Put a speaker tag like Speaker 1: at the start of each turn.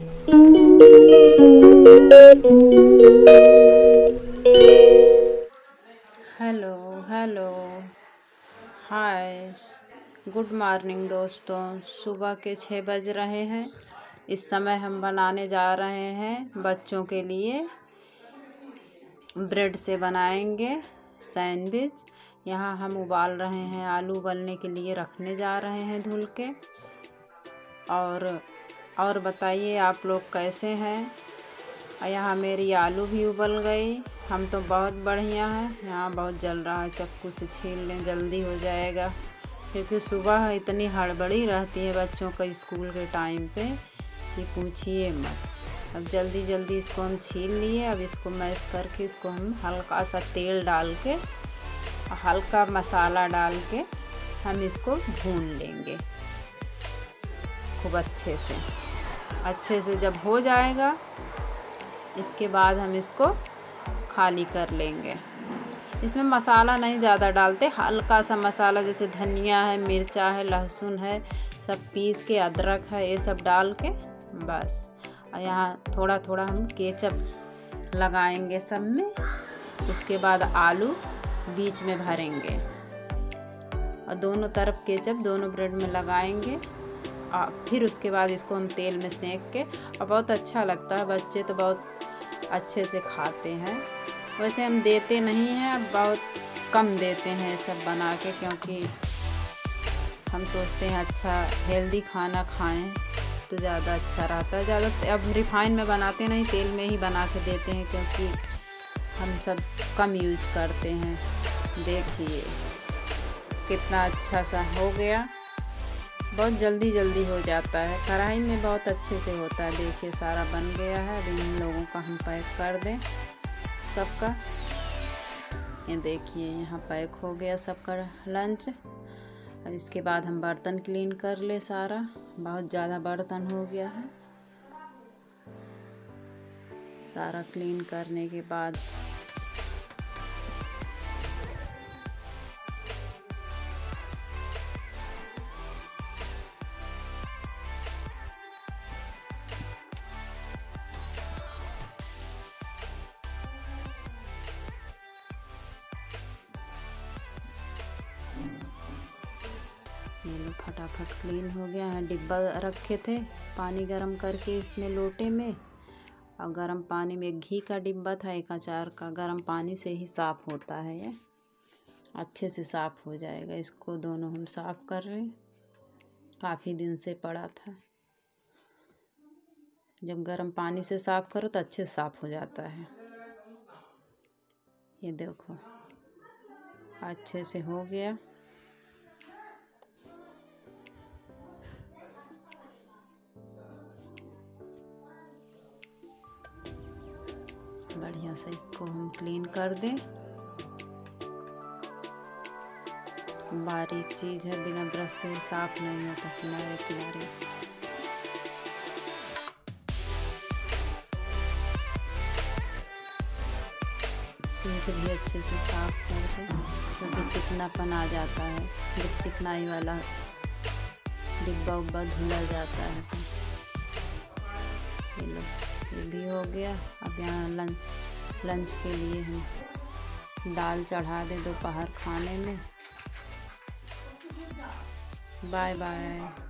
Speaker 1: Hello hello hi good morning दोस्तों. सुबह के छः बज रहे हैं। इस समय हम बनाने जा रहे हैं बच्चों के लिए ब्रेड से बनाएँगे सैंडविच। यहाँ हम उबाल रहे हैं आलू उबलने के लिए रखने जा रहे हैं धुल के। और और बताइए आप लोग कैसे हैं? यहाँ मेरी आलू भी उबल गई। हम तो बहुत बढ़िया हैं। यहाँ बहुत जल रहा है, चक्कू से छील लें, जल्दी हो जाएगा। क्योंकि सुबह इतनी हड़बड़ी रहती है बच्चों का स्कूल के टाइम पे कि पूछिए मत। अब जल्दी जल्दी इसको हम छील लिए। अब इसको मैश करके इसको हम हल्का सा तेल डाल के, हल्का मसाला डाल के हम इसको भून लेंगे। खूब अच्छे से। अच्छे से जब हो जाएगा, इसके बाद हम इसको खाली कर लेंगे। इसमें मसाला नहीं ज़्यादा डालते, हल्का सा मसाला जैसे धनिया है, मिर्चा है, लहसुन है, सब पीस के अदरक है, ये सब डाल के बस। और यहाँ थोड़ा थोड़ा हम केचप लगाएँगे सब में, उसके बाद आलू बीच में भरेंगे। और दोनों तरफ़ केचप, दोनों ब्रेड में लगाएँगे। फिर उसके बाद इसको हम तेल में सेक के, और बहुत अच्छा लगता है, बच्चे तो बहुत अच्छे से खाते हैं। वैसे हम देते नहीं हैं बहुत कम देते हैं सब बना के, क्योंकि हम सोचते हैं अच्छा हेल्दी खाना खाएँ तो ज़्यादा अच्छा रहता है। ज़्यादा अब रिफाइन में बनाते नहीं, तेल में ही बना के देते हैं, क्योंकि हम सब कम यूज़ करते हैं। देखिए, कितना अच्छा सा हो गया। बहुत जल्दी जल्दी हो जाता है। कढ़ाई में बहुत अच्छे से होता है। देखिए, सारा बन गया है। अभी इन लोगों का हम पैक कर दें सबका। ये देखिए, यहाँ पैक हो गया सबका लंच। अब इसके बाद हम बर्तन क्लीन कर ले सारा। बहुत ज़्यादा बर्तन हो गया है। सारा क्लीन करने के बाद ये लो फटाफट क्लीन हो गया है। डिब्बा रखे थे पानी गरम करके इसमें लोटे में। और गरम पानी में घी का डिब्बा था, एक अचार का। गरम पानी से ही साफ़ होता है ये। अच्छे से साफ़ हो जाएगा। इसको दोनों हम साफ़ कर रहे काफ़ी दिन से पड़ा था। जब गर्म पानी से साफ़ करो तो अच्छे से साफ़ हो जाता है। ये देखो, अच्छे से हो गया। बढ़िया से इसको हम क्लीन कर दें। बारीक चीज़ है, बिना ब्रश के साफ़ नहीं होता किनारे किनारे। भी अच्छे से साफ़ कर दे, क्योंकि चिकनापन आ जाता है। जब चिकनाई वाला डिब्बा उब्बा धुला जाता है तो ये भी हो गया। अब यहाँ लंच लंच के लिए हम दाल चढ़ा दे दोपहर खाने में। Bye bye.